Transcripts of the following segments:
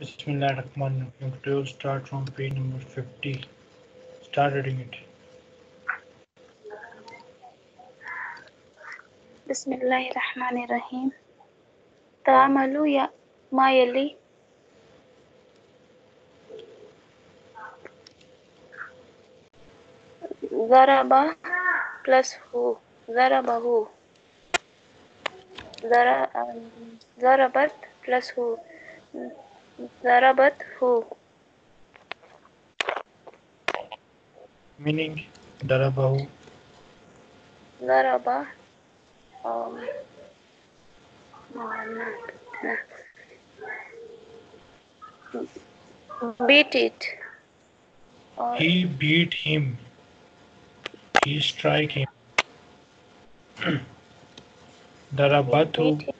Bismillahirrahmanirrahim. Today we'll start from page number 50. Start reading it. Bismillahirrahmanirrahim. Ta'amalu ya mayali. zara Zaraba plus who? Zaraba who? Zara, um, Zarabat plus who? Darabat who? Meaning Darabahu. Daraba. Um, beat it. Or he beat him. He strike him. Darabatu.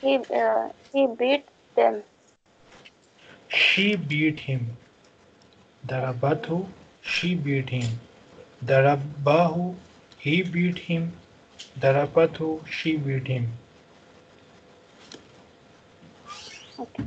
he uh, he beat them She beat him. Darabathu. She beat him. Darabahu. He beat him. Darapathu. She beat him. okay.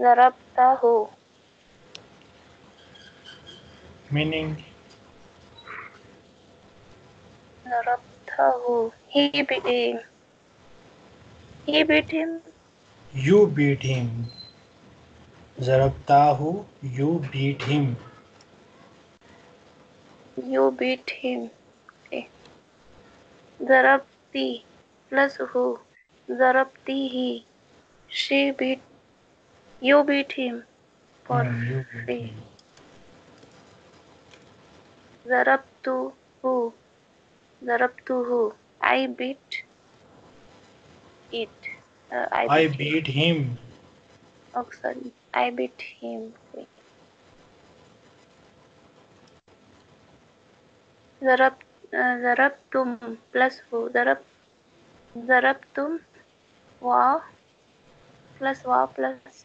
Darabtahu. Meaning? Darabtahu. He beat him. He beat him. You beat him. Zarabtahu, you beat him. You beat him. Okay. Zarabti plus who? Zarabti he. She beat You beat him for free. Zarab to who? Zarab to who? I beat it. Uh, I, beat, I beat him. him. Oh, sorry. I beat him. Zarab, uh, zarabtum plus who? Zarab, zarabtum wa plus wa plus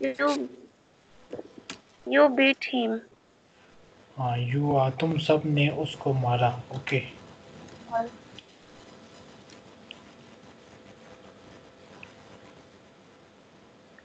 you you beat him हाँ you आ तुम सब ने उसको मारा okay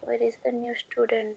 Where is the new student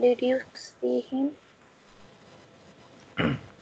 Did you see him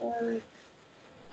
um,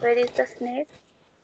Where is the snake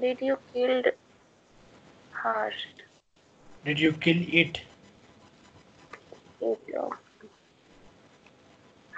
Did you kill her did you kill it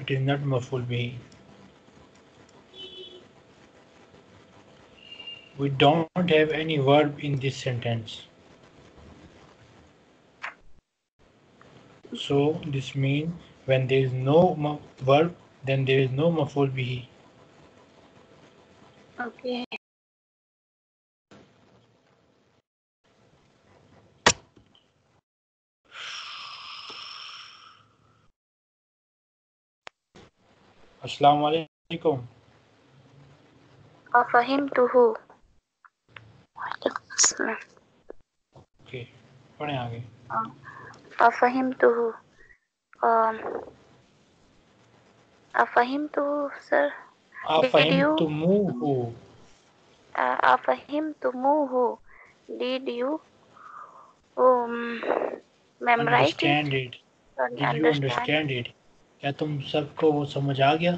it is not maful bihi we don't have any verb in this sentence. So this means when there is no verb then there is no maful bihi okay. अस्सलाम वालेकुम अफहिमतुहु okay पढ़ें आगे अफहिमतुहु अफहिमतुहु sir अफहिमतुमुहु अफहिमतुमुहु did you um, memorize understand it? it? Did understand? you understand it? क्या तुम सबको वो समझ आ गया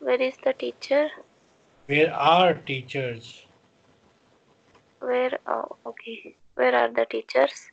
Where is the teacher? Where are teachers? Where? Oh, okay. Where are the teachers?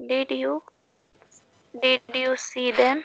Did you? Did you see them?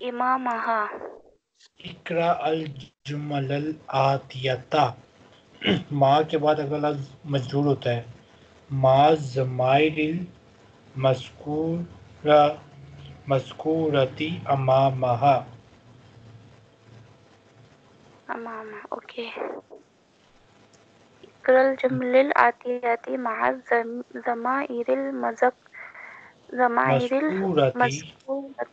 इमामहा। इकरा अल जुमल आतियता। माँ के बाद अगला लफ्ज मजदूर होता है। माँ जमाइल मस्कूरा मस्कूरती अमामहा। अमामा ओके। इकरल जमलिल आतियाती महा जमाइरिल मजक जमाइरिल मस्कूरती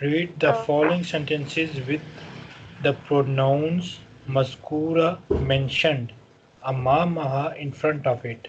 read the following sentences with the pronouns maskura mentioned amamaha in front of it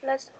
plus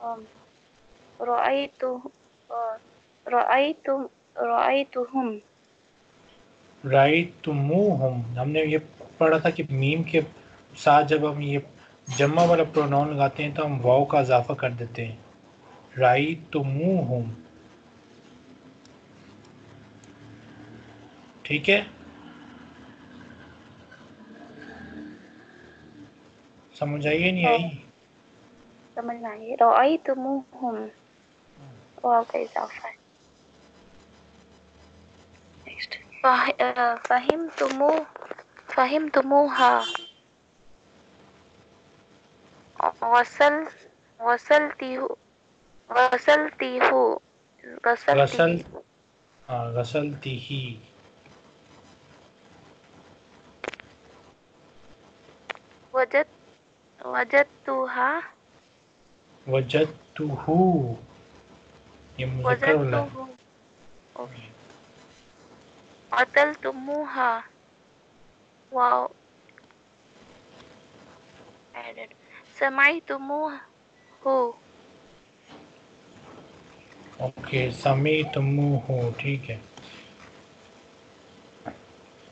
um, हमने ये पढ़ा था कि मीम के साथ जब हम ये जमा वाला प्रोनाउन लगाते हैं तो हम वाओ का इजाफा कर देते हैं। राइतुमूहुम ठीक है? समझ आई नहीं आई? हाँ। समझ आई। राइतुमूहुम वाव का इजाफा है नेक्स्ट फहिमतुमु फहिमतुमुहा वसल वसलती हूँ वसलती हूँ गसल वसलती हाँ गसलती ही वजद वजदतुहा वजदतुहु ये मुजक्कर ओके अतलतुमुहा वाओ added sama'itumuhu ओके समईतुमुहु ठीक है.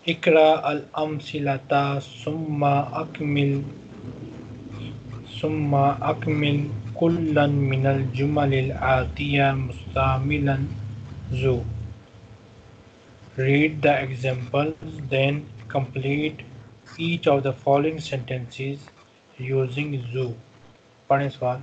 इकरा अल अमसिलता सुम्मा अकमिल सुम्मा अकमिल कुल्लन मिनल जुमल आतिया मुस्तामिलन जू Read the examples, then complete each of the following sentences using zoo. पढ़ें सवाल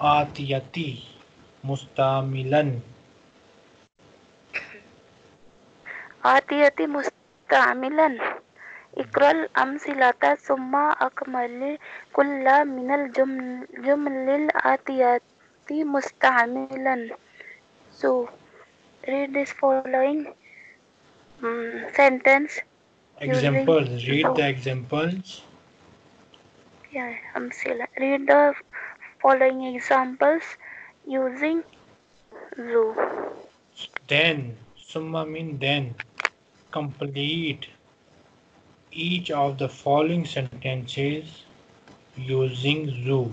आतियती मुस्तामिलन आतियति मुस्तामिलन इकरल अमसिलाता सुम्मा अकमल कुल्ला मिनल जुमलिल आतियति मुस्तामिलन सो read this following um, sentence examples read the examples yeah amsila read the following examples using zoo. then summa mean then complete each of the following sentences using zoo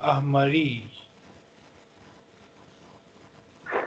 ahmari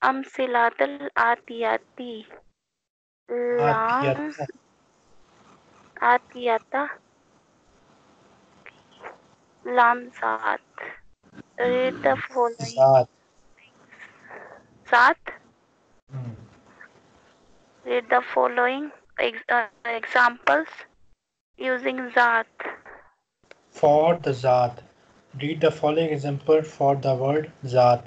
Amsilatul atiyati. Lang. Atiyata. Atiyata. Lam saat. Read the following. Saat. Saat. Read the following ex uh, examples using zat. For the zat, Read the following example for the word zat.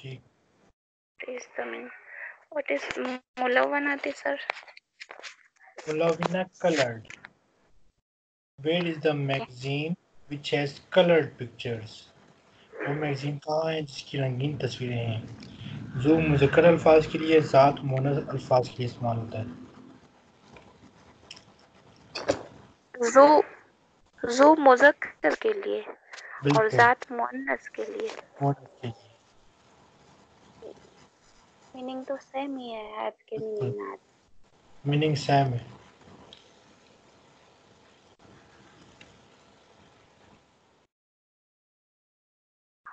Ji. Is coming what is sir वो magazine कहाँ है जिसकी रंगीन तस्वीरें हैं? जो मुजक्र अल्फाज के लिए ज़ात मोनस अल्फाज के लिए इस्तेमाल होता है। जो जो के लिए और ज़ात के लिए। मोनस के लिए। मीनिंग तो सेम ही है आपके मीनिंग मीनिंग सेम है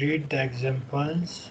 Read the examples.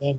then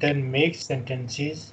then make sentences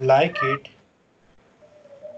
like it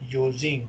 using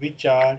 which are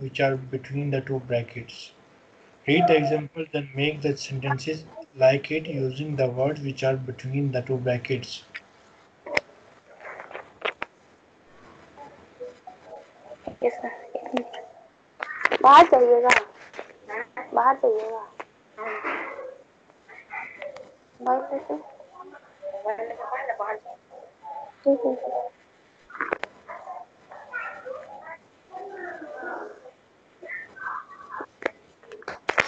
which are between the two brackets read the example then make the sentences like it using the words which are between the two brackets yes sir एक minute बाहर जाइएगा बाहर जाइएगा बाहर कैसे ठीक है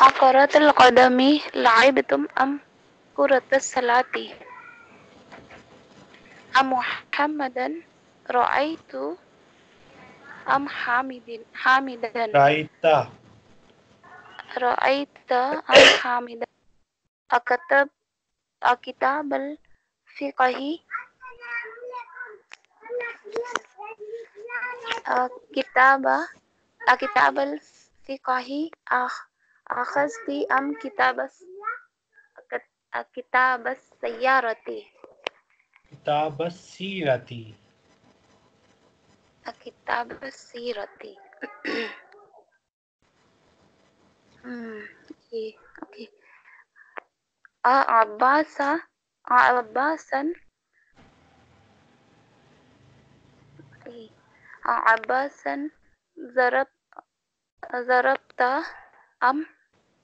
Akaratul qadami la'ibtum am kuratus salati. Am Muhammadan ra'aitu am Hamidin Hamidan. Ra'aita. Ra'aita am Hamidan. Akatab akitab al fiqhi kitaba akitab al fiqhi ah अखजती अम किताबस किताबस सैयारती किताबस सीरती किताबस सीरती ये ओके अब्बास अब्बासन अब्बासन जरब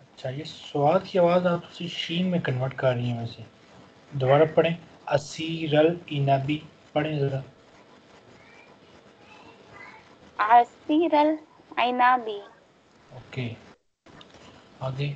अच्छा ये स्वाद की आवाज़ आप उसी शीन में कन्वर्ट कर रही हैं वैसे। दोबारा पढ़ें। असीरल इनाबी पढ़ें जरा। असीरल इनाबी ओके। okay. आगे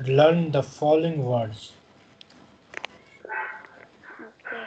learn the following words Okay.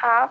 half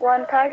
one third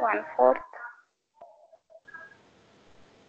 one fourth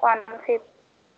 one fifth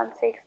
one sixth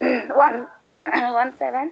one one seven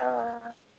uh,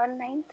one ninth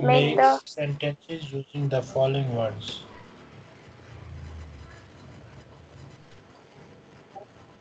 Make make the- sentences using the following words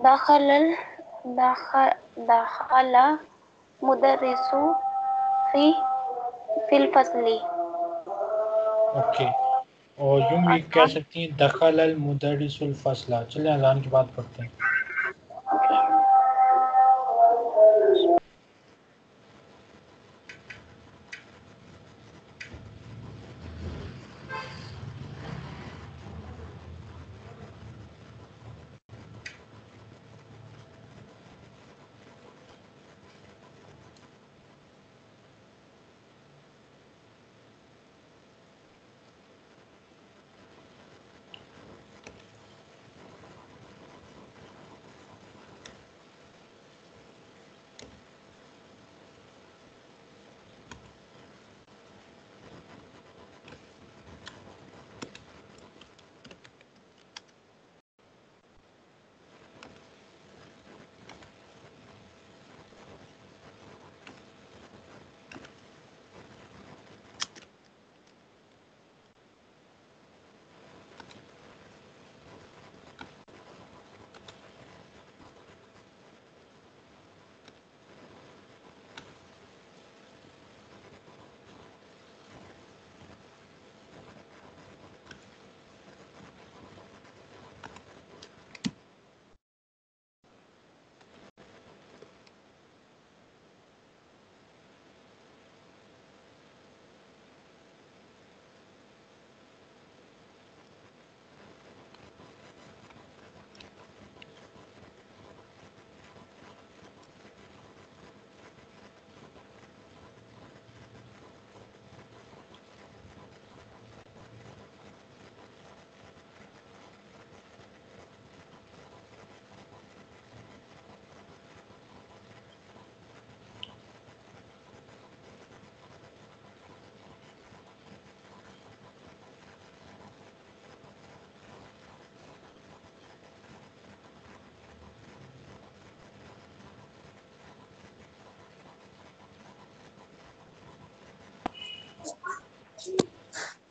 दखल दखल मुदरसु फ़ी फिल फसली okay. और यूँ भी कह सकती हैं दखल अल मुदरसुल फसला चलें अलान की बात पढ़ते हैं।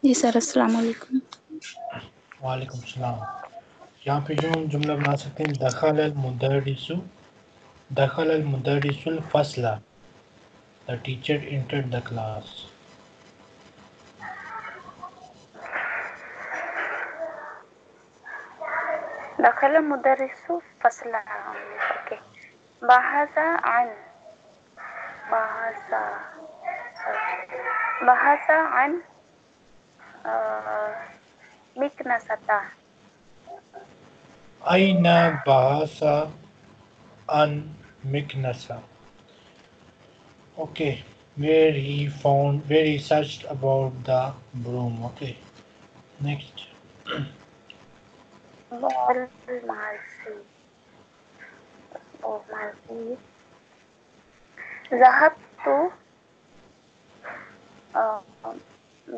जी सर अस्सलाम वालेकुम। वालेकुम सलाम। यहाँ पे जो जुमला बना सकते हैं दखल अल अलमदरसु दखल अल अलमदरसुल फसला the teacher enter the class. दखल मुदरसु फसला ओके। बहाजा अन बहाजा बहाजा अन miknasata. Aina bahasa an miknasa. Okay, where he found, where he searched about the broom. Okay, next. Mall Malsi. Oh, Malsi. Zahabtu.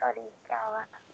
Sorry क्या हुआ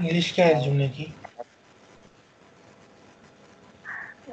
इंग्लिश क्या है इस जुमले की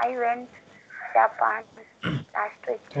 I went Japan last week तो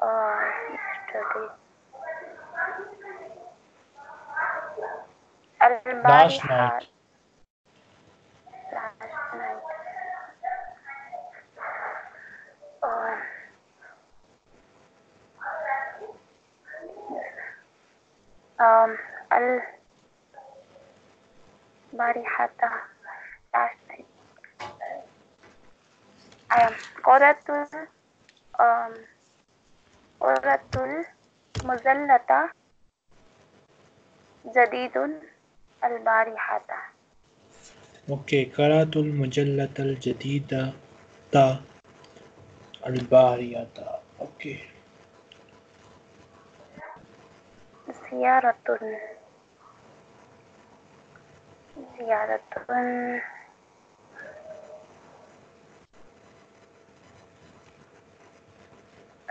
uh. Last night. um, al barihata last night. Um, Qoratul um, Qoratul Muzallata Jadidun al barihata. Okay, Qaratul Mujallata al Jadida ta al barihata. Okay. ziyaratun ziyaratun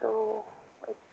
so wait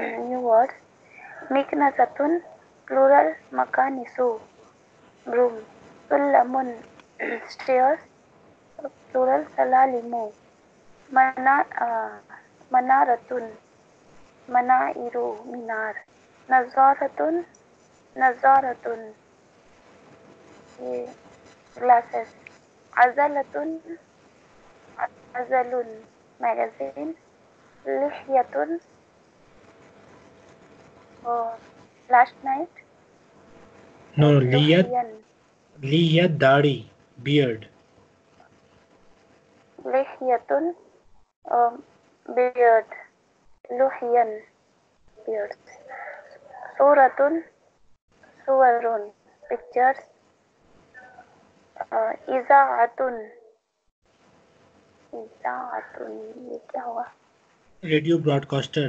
new words. Miknasatun, plural, makanisu, broom. Sullamun, stairs, plural, salalimu. Mana, uh, manaratun, manairu, minar. Nazaratun, nazaratun, glasses. Azalatun, azalun, magazine. Lihyatun, last night? No, no Liyad. Liyad Dari, beard. Lihyatun, um, beard. Luhyan, beard. Suratun, suwarun, pictures. Uh, Izaatun, izaatun ye kya hua radio broadcaster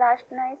last night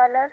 colors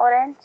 orange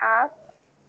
half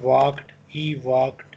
walked he walked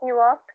he walked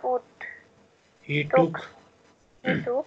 put he took took he took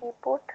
he put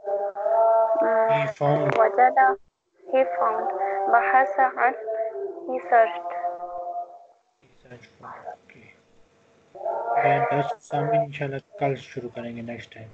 He found. Wajada. He found. Bahasa an. He searched. He searched for. Okay. And some inshallah कल शुरू करेंगे next time